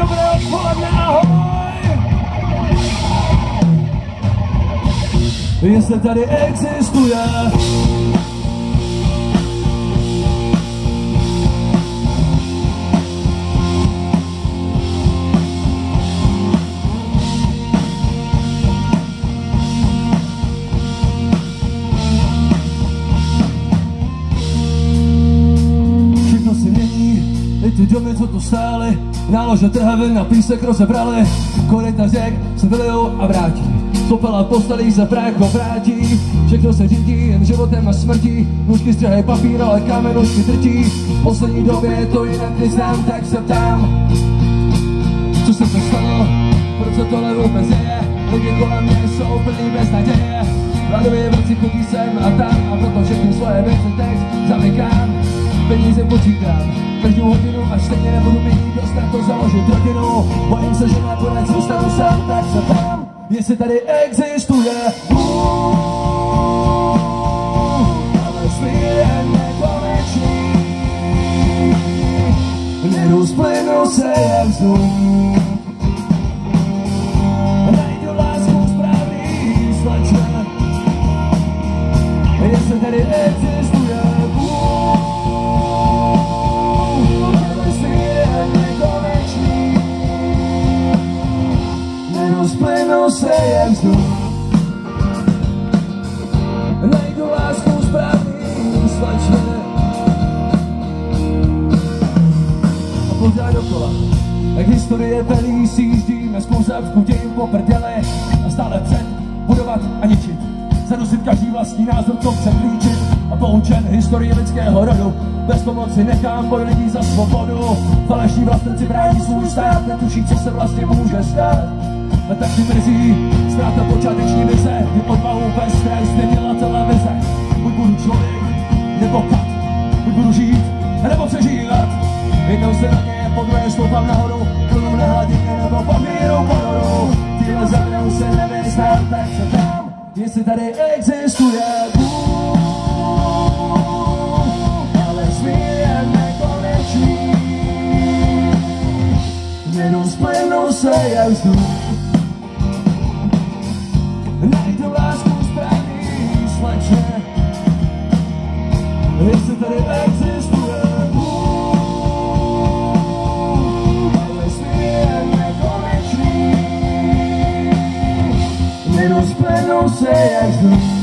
Dobré odpoledne, ahoj! Jestli tady existuje ty domy, co tu stály, nálože trhavy na písek rozebrali, koryta řek se vylijou a vrátí. Popela postelí se prach vrátí, všechno se řídí jen životem a smrtí, nůžky střehají papír, ale kamenušky trtí. V poslední době to jinak neznám, tak se ptám, co se to stalo, proč se tohle vůbec děje, lidi kolem mě jsou plný bez naděje. Hladově vrci chodí sem a tam každou hodinu a stejně nebudu mít dost na to založit rodinu. Bojím se, že nakonec zůstanu sám, tak se tam, jestli tady existuje. Ale svět je nekonečný. Vzduch. Najdu lásku správný slečna. Jestli tady existuje Nerozplynu se jak vzduch. Najdu lásku správný slečna. a pořád dokola. Jak historie velí, si jíždíme z kouzavku dějin po prdele a stále před budovat a ničit. Zadusit každý vlastní názor, co chce klíčit a poučen historii lidského rodu. Bez pomoci nechám boj lidí za svobodu. Falešní vlastenci brání svůj stát, netuší, co se vlastně může stát. A tak si mrzí ztráta počáteční vize, kdy odvahu bez stres nedělá televize. Buď budu člověk, nebo kat, buď budu žít, nebo přežívat. Jednou se na ně, po druhé stoupám nahoru, kolem na hladině nebo papíru pohodu. Tyhle za mnou se nevyznám, tak se tam, jestli tady existuje Bůh. Ale svět je nekonečný, nerozplynou se jak vzduch. Jestli tady existuje Bůh, ale svět je nekonečný, vzduch.